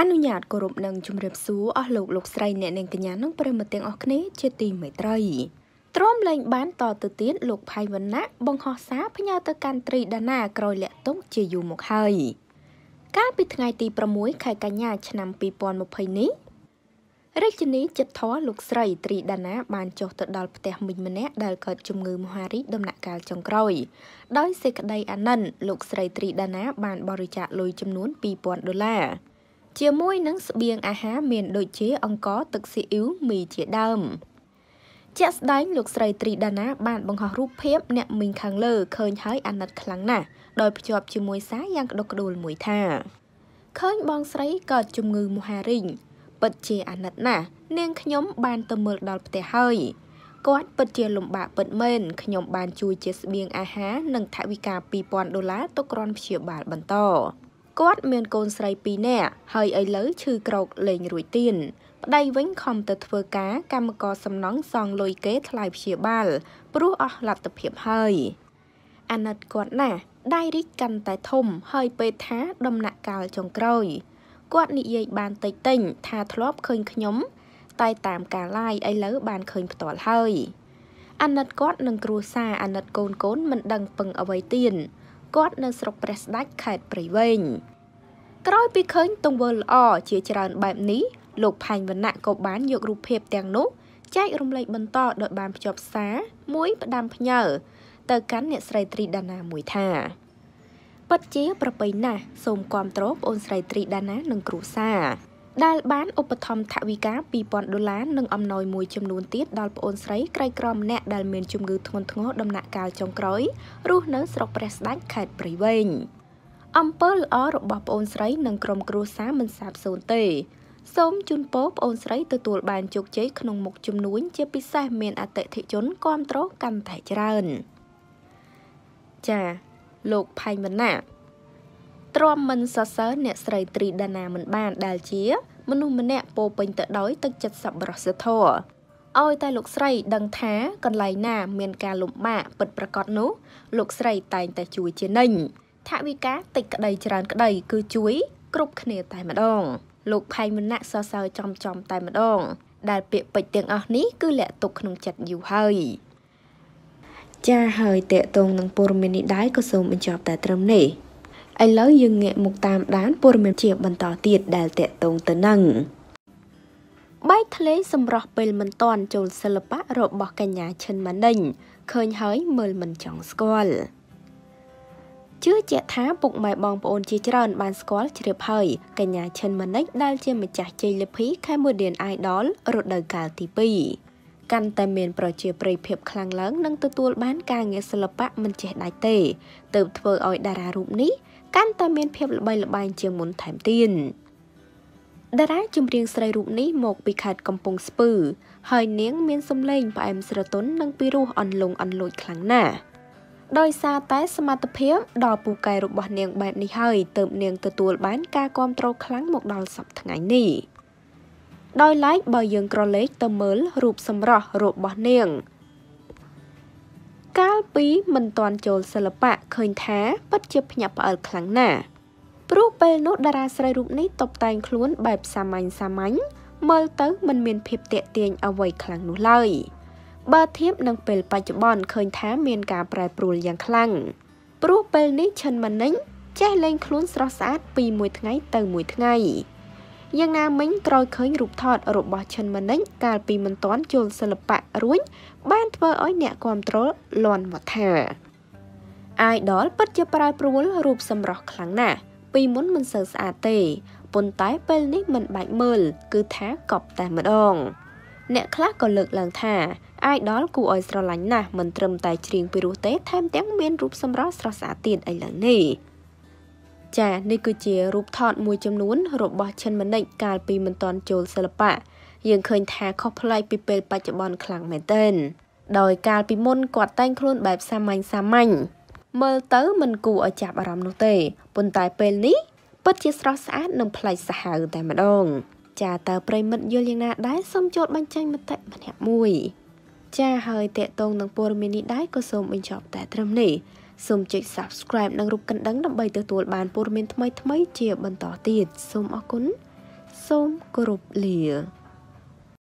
អនុញ្ញាតគោរពនឹងជម្រាបសួរអស់លោកលោកស្រីអ្នកនាងកញ្ញានិងប្រិមត្តទាំងអស់គ្នាជាទីមេត្រីទ្រាំលែងបានតទៅទៀតលោកផៃវណ្ណៈបង្ហោះសារផ្ញើទៅកាន់ត្រីដាណាក្រោយលាក់ទុកជាយូរមកហើយកាលពីថ្ងៃទី6ខែកញ្ញាឆ្នាំ2020នេះរាជនីចិត្តធរលោកស្រីត្រីដាណាបានចុះទៅដល់ផ្ទះមិញម្នាក់ដែលកើតជំងឺមហារីកដំណាក់កាលចុងក្រោយដោយសេចក្តីអាណិនលោកស្រីត្រីដាណាបានបរិច្ចាគលុយចំនួន2000ដុល្លារ ជាមួយនឹងស្បៀងអាហារមានដូចជាអង្ករទឹកស៊ីអ៊ីវមីជាដើមជាក់ស្ដែងលោកស្រីត្រីដាណាបានបង្ហោះរូបភាពអ្នកមីងខាងលើឃើញហើយអាណិតខ្លាំងណាស់ដោយភ្ជាប់ជាមួយសារយ៉ាងក្តុកក្តួលមួយថាឃើញបងស្រីកើតជំងឺមហារីកពិតជាអាណិតណាស់នាងខ្ញុំបានទៅមើលដល់ផ្ទះហើយគាត់ពិតជាលំបាកពិតមែនខ្ញុំបានជួយជាស្បៀងអាហារនិងថវិកា2000ដុល្លារទៅគ្រាន់ព្យាបាលបន្ត គាត់មានកូនស្រី2នាក់ហើយឥឡូវឈឺក្រោកលេងរួចទៀនប្តីវិញខំទៅធ្វើការកម្មករសំណង់សងលុយគេថ្លៃព្យាបាលព្រោះអស់លទ្ធភាពហើយអាណិតគាត់ណាស់ដៃរីកកាន់តែធំហើយពេលថាដំណាក់កាលចុងក្រោយគាត់និយាយបានតិចតិចថាធ្លាប់ឃើញខ្ញុំ តែតាមការឡាយឥឡូវបានឃើញផ្ទាល់ហើយអាណិតគាត់នឹងគ្រួសារអាណិតកូនកូនមិនដឹងពឹងអ្វីទៀត គាត់នៅស្រុកព្រះស្ដេចខេត្តព្រៃវែងក្រោយពីឃើញទង្វើល្អជាច្រើនបែបនេះលោកផាញ់វណ្ណៈក៏បានយករូបភាពទាំងនោះចែករំលែកបន្តដោយបានភ្ជាប់សារមួយផ្ដាំផ្ញើទៅកាន់អ្នកស្រីត្រីដាណាមួយថាពិតជាប្រពៃណាស់សូមគាំទ្រប្អូនស្រីត្រីដាណានិងគ្រូសា ដែលបានឧបត្ថម្ភថវិកា2000ដុល្លារនិងអំណោយមួយចំនួនទៀតដល់ប្អូនស្រីក្រីក្រម្នាក់ដែលមានជំងឺធ្ងន់ធ្ងរដំណាក់កាលចុងក្រោយរស់នៅស្រុកព្រះស្ដេចខេត្តព្រៃវែងអំពើល្អរបស់ប្អូនស្រីនិងក្រុមគ្រួសារមិនសាបសូន្យទេសូមជូនពរប្អូនស្រីទទួលបានជោគជ័យក្នុងមុខជំនួញជាពិសេសមានអតិថិជនគ្រប់គ្រងកាន់តែច្រើនចាលោកផៃវណ្ណា ទ្រាំមិនសរសើរអ្នកស្រីត្រីដាណាមិនបានដែលជា មនុស្សម្នាក់ពោពេញទៅដោយទឹកចិត្តសប្បុរសធម៌ឲ្យតែលោកស្រីដឹងថាកន្លែងណាមានការលំបាកពិតប្រាកដនោះ លោកស្រីតែងតែជួយជានិញថវិកាតិចក្តីច្រើនក្តីគឺជួយ គ្រប់គ្នាតែម្ដង លោកផៃមណៈសរសើរចំចំតែម្ដង ដែលពាក្យពេចន៍ទាំងអស់នេះគឺលាក់ទុកក្នុងចិត្តយូរហើយចាហើយតេតងនឹងព័ត៌មាននេះដែរក៏សូមបញ្ចប់តែត្រឹមនេះ ឥឡូវយើងងាកមកតាមដានព័ត៌មានជាបន្តទៀតដែលតេតងទៅនឹងបែកធ្លេសម្រស់ពេលមិនតាន់ចូលសិល្បៈរបស់កញ្ញាឈិនម៉ានិញឃើញហើយមើលមិនចង់ស្គាល់ជឿជាក់ថាពុកម៉ែបងប្អូនជាច្រើនបានស្គាល់ជ្រាបហើយកញ្ញាឈិនម៉ានិចដែលជាម្ចាស់ជ័យលាភី Cambodian Idol រដូវកាលទី2 កាន់តែមានប្រជាប្រិយភាពខ្លាំងឡើងនិងទទួលបានការងារសិល្បៈមិនចេះដាច់ទេទើបធ្វើឲ្យតារារូបនេះកាន់តែមានភាពល្បីល្បាញជាងមុនថែមទៀតតារាចម្រៀងស្រីរូបនេះមកពីខេត្តកំពង់ស្ពឺ ហើយនាងមានសម្លេងផ្អែមស្រទន់និងពីរោះអន្លង់អន្លូចខ្លាំងណាស់ដោយសារតែសមត្ថភាពដ៏ពូកែរបស់នាងបែបនេះហើយទើបនាងទទួលបានការគាំទ្រខ្លាំងមកដល់សប្តាហ៍ថ្ងៃនេះ ដោយឡែកបើយើងក្រឡេកទៅមើលរូបសម្រស់របស់នាងកាលពីមិនទាន់ចូលសិល្បៈឃើញថាពិតជាភ្ញាក់ផ្អើលខ្លាំងណាស់ព្រោះពេលនោះតារាស្រីរូបនេះតុបតែងខ្លួនបែបសាមញ្ញសាមញ្ញមើលទៅមិនមានភាពតាក់ទាញអ្វីខ្លាំងនោះឡើយ។បើធៀបនឹងពេលបច្ចុប្បន្នឃើញថាមានការប្រែប្រួលយ៉ាងខ្លាំងព្រោះពេលនេះឈិនម៉ានិញចេះលេងខ្លួនស្រស់ស្អាតពីមួយថ្ងៃទៅមួយថ្ងៃ យ៉ាងណាមិញក្រោយឃើញរូបថតរបស់ឈិនម៉ានិញកាលពីមិនទាន់ចូលសិល្បៈរួចបានធ្វើឲ្យអ្នកគ្រប់គ្រងលន់មកថា Idol ពិតជាប្រែប្រួលរូបសម្រស់ខ្លាំងណាស់ពីមុនមិនសូវស្អាតទេប៉ុន្តែពេលនេះមិនបាច់មើល គឺថាកប់តែម្ដងអ្នកខ្លះក៏លើកឡើងថា idol គួរឲ្យស្រឡាញ់ណាស់មិនត្រឹមតែច្រៀងពីរោះទេថែមទាំងមានរូបសម្រស់ស្រស់ស្អាតទៀតឥឡូវនេះ ចានេះគឺជារូបថតមួយចំនួន របស់ឈិនម៉ានិចកាលពីមិនទាន់ចូលសិល្បៈយើងឃើញថាខុសប្លែកពីពេលបច្ចុប្បន្នខ្លាំងមែនទែនដោយកាលពីមុនគាត់តែងខ្លួនបែបសាមញ្ញសាមញ្ញមើលទៅមិនគួរឲ្យចាប់អារម្មណ៍នោះទេប៉ុន្តែពេលនេះពិតជាស្រស់ស្អាតនិងប្លែកសាហាវតែម្ដង ចាតើប្រិមិត្តយល់យ៉ាងណាដែរសូមចូលបញ្ចេញមតិម្នាក់មួយចាហើយតកតងនឹងព័ត៌មាននេះដែរក៏សូមបញ្ចប់តែត្រឹមនេះ សូមចុច Subscribe និងរូបកណ្ដឹងដើម្បីទទួលបានព័ត៌មានថ្មីៗជាបន្តទៀតសូមអរគុណសូមគោរពលា